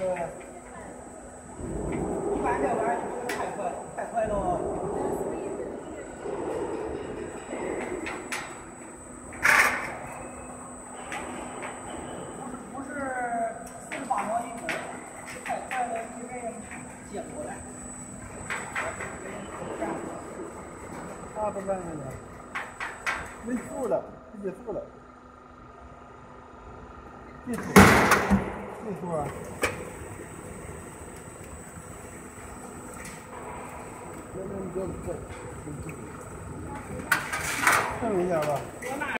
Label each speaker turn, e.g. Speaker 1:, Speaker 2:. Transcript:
Speaker 1: 对一般这玩意儿就是太快，太快了。不是不是四十八毛一根，太快了，你这接过来。
Speaker 2: 啊，不干了，没数了，不结束了。计数，计数啊！证明一下吧。